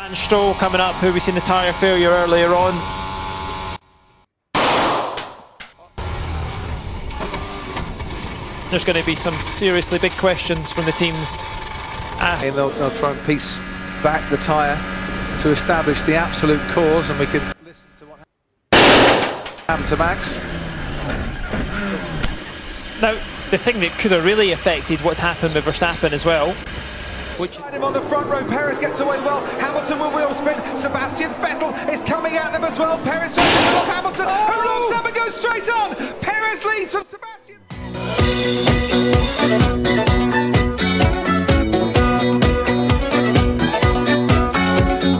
Lance Stroll coming up, who we seen the tyre failure earlier on. There's going to be some seriously big questions from the teams. And they'll, they'll try and piece back the tyre to establish the absolute cause, and we can listen to what happened to Max. Now, the thing that could have really affected what's happened with Verstappen as well, which him on the front row, Perez gets away well. Hamilton will wheel spin. Sebastian Vettel is coming at them as well. Perez just off Hamilton, oh! who locks up and goes straight on. Perez leads from Sebastian.